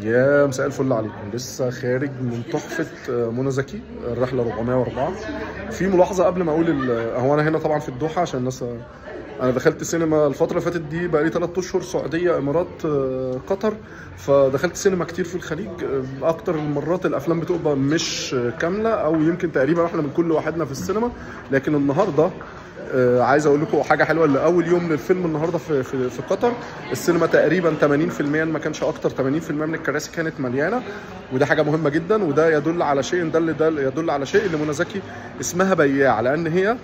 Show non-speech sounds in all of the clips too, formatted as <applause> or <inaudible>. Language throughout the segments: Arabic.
يا مساء الفل عليكم. لسه خارج من تحفة آه، منى زكي الرحلة 404 في ملاحظة قبل ما أقول هو أنا هنا طبعا في الدوحة عشان الناس أنا دخلت سينما الفترة اللي فاتت دي بقى لي 3 أشهر سعودية إمارات آه، قطر. فدخلت سينما كتير في الخليج آه، أكتر المرات الأفلام بتبقى مش آه، كاملة أو يمكن تقريبا إحنا من كل واحدنا في السينما. لكن النهارده آه، عايز أقول لكم حاجة حلوة اللي اول يوم للفيلم النهارده في في, في قطر السينما تقريبا 80% ما كانش أكتر 80% من الكراسي كانت مليانه وده حاجة مهمه جدا وده يدل على شيء ده اللي ده يدل على شيء ان منى زكي اسمها بياع لأن هي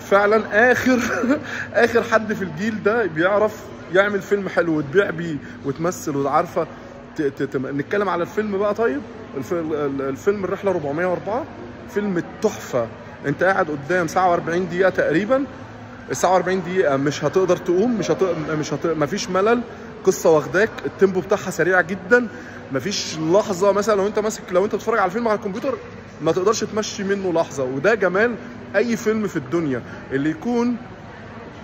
فعلا آخر <laughs> آخر حد في الجيل ده بيعرف يعمل فيلم حلو وتبيع بيه وتمثل وعارفه نتكلم على الفيلم بقى طيب الف- ال- الفيلم الرحلة 404 فيلم تحفة. انت قاعد قدام ساعة و40 دقيقة تقريبا. الساعة 40 دقيقة مش هتقدر تقوم مش هت... مش هت... مفيش ملل. قصة واخداك التيمبو بتاعها سريع جدا. مفيش لحظة مثلا لو انت ماسك لو انت بتتفرج على فيلم على الكمبيوتر ما تقدرش تمشي منه لحظة. وده جمال أي فيلم في الدنيا. اللي يكون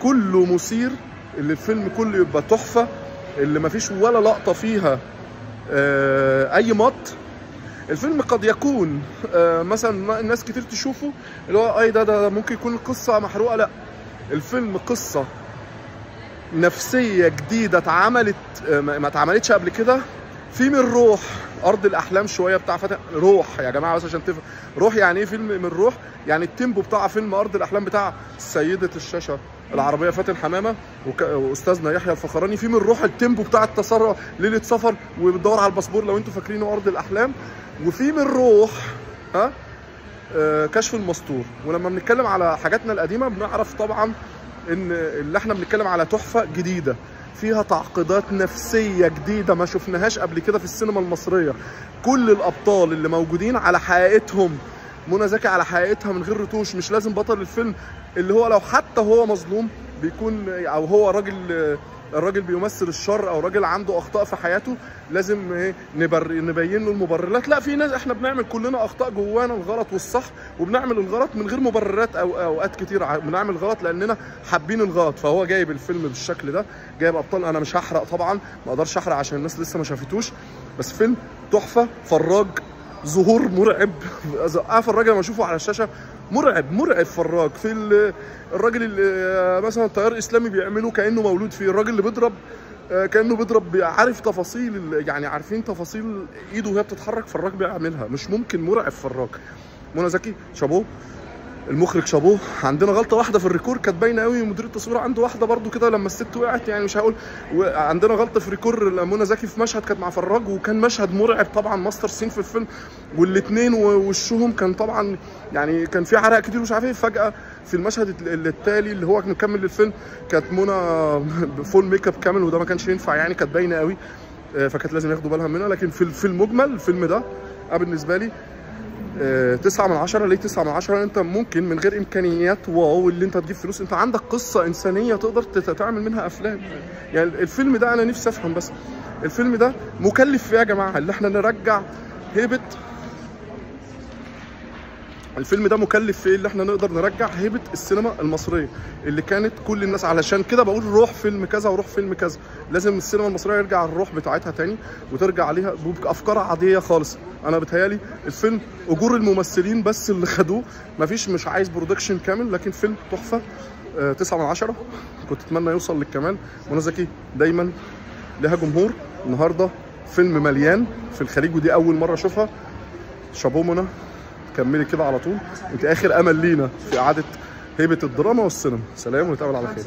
كله مثير اللي الفيلم كله يبقى تحفة اللي مفيش ولا لقطة فيها آه، أي مط الفيلم قد يكون آه، مثلا الناس كتير تشوفه اللي هو أي ده ده ممكن يكون القصة محروقة. لا الفيلم قصة نفسية جديدة اتعملت آه، ما اتعملتش قبل كده. في من روح أرض الأحلام شوية بتاع فتح روح يا جماعة بس عشان تفهم روح يعني إيه فيلم من روح؟ يعني ال tempo بتاع فيلم أرض الأحلام بتاع سيدة الشاشة. العربية فاتن حمامة. وأستاذنا يحيى الفخراني في من روح ال tempo بتاع التسرع ليلة سفر وبتدور على ال passeport لو أنتوا فاكرينه أرض الأحلام. وفي من روح ها آه، كشف المستور. ولما بنتكلم على حاجاتنا القديمة بنعرف طبعا إن اللي إحنا بنتكلم على تحفة جديدة. فيها تعقيدات نفسية جديدة ما شفناهاش قبل كده في السينما المصرية. كل الأبطال اللي موجودين على حقيقتهم منى زكي على حقيقتها من غير رتوش مش لازم بطل الفيلم. اللي هو لو حتى هو مظلوم بيكون أو هو راجل الراجل بيمثل الشر أو راجل عنده أخطاء في حياته لازم إيه نبر... نبين له المبررات. لا في ناس إحنا بنعمل كلنا أخطاء جوانا الغلط والصح وبنعمل الغلط من غير مبررات أو أوقات كتير. بنعمل غلط لأننا حابين الغلط. فهو جايب الفيلم بالشكل ده جايب أبطال. أنا مش هحرق طبعا ما أقدرش أحرق عشان الناس لسه ما شافتوش. بس فيلم تحفة فراج ظهور مرعب. عارف الراجل لما أشوفه على الشاشة مرعب مرعب فراج في ال- الراجل اللي مثلا تيار إسلامي بيعمله كأنه مولود فيه. الراجل اللي بيضرب آه، كأنه بيضرب عارف تفاصيل يعني عارفين تفاصيل إيده وهي بتتحرك فراج بيعملها. مش ممكن مرعب فراج منى زكي شابوه. المخرج شابوه. عندنا غلطة واحدة في ال raccord كانت باينة قوي مدير التصوير عنده واحدة برده كده لما الست وقعت يعني مش هقول. وعندنا غلطة في raccord منى زكي في مشهد كانت مع فراج وكان مشهد مرعب طبعا master scene في الفيلم. والاثنين وشهم كان طبعا يعني كان في عرق كتير مش عارف إيه. فجأة في المشهد الت- التالي اللي هو مكمل للفيلم كانت منى full make up كامل وده ما كانش ينفع يعني كانت باينة قوي آه، فكانت لازم ياخدوا بالها منها. لكن في المجمل الفيلم ده بالنسبة لي تسعة من عشرة ليه تسعة من عشرة؟ أنت ممكن من غير إمكانيات wow اللي أنت تجيب فلوس. أنت عندك قصة إنسانية تقدر تعمل منها أفلام. يعني الفيلم ده أنا نفسي أفهم بس. الفيلم ده مكلف يا جماعة. اللي إحنا نرجع هيبة الفيلم ده مكلف في إيه؟ اللي إحنا نقدر نرجع هيبة السينما المصرية اللي كانت كل الناس علشان كده بقول روح فيلم كذا وروح فيلم كذا. لازم السينما المصرية يرجع الروح بتاعتها تاني وترجع عليها بأفكار عادية خالص. أنا بتهيألي الفيلم أجور الممثلين بس اللي خدوه. مفيش مش عايز برودكشن كامل لكن فيلم تحفة. آه، تسعة من عشرة. كنت أتمنى يوصل للكمال. منى زكي دايما لها جمهور. النهارده فيلم مليان في الخليج ودي أول مرة أشوفها. شابوه منى. كملي كده على طول. انت آخر أمل لينا في اعاده هيبة الدراما والسينما. سلام ونتقابل على خير.